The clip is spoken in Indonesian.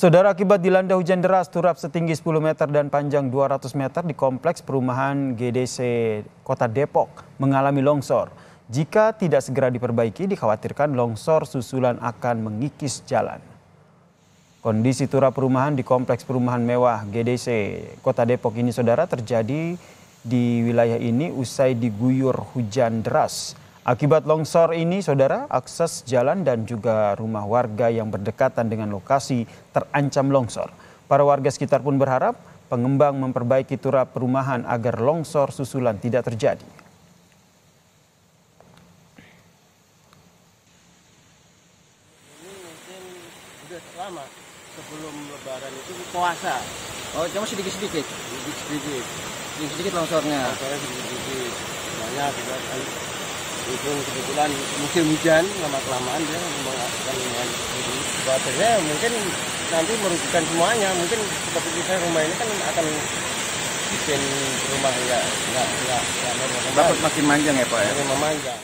Saudara akibat dilanda hujan deras turap setinggi 10 meter dan panjang 200 meter di kompleks perumahan GDC Kota Depok mengalami longsor. Jika tidak segera diperbaiki, dikhawatirkan longsor susulan akan mengikis jalan. Kondisi turap perumahan di kompleks perumahan mewah GDC Kota Depok ini saudara terjadi di wilayah ini usai diguyur hujan deras. Akibat longsor ini, saudara, akses jalan dan juga rumah warga yang berdekatan dengan lokasi terancam longsor. Para warga sekitar pun berharap pengembang memperbaiki turap perumahan agar longsor susulan tidak terjadi. Ini mungkin udah lama sebelum lebaran itu puasa. Oh, cuma sedikit-sedikit. Sedikit-sedikit. Sedikit-sedikit longsornya. Longsornya sedikit-sedikit. Banyak juga itu kebetulan musim hujan lama kelamaan dia akan baterainya mungkin nanti merugikan semuanya. Mungkin seperti kita rumah ini kan akan bikin rumah nggak nggak nggak nggak Takut makin manjang ya Pak ya? makin memanjang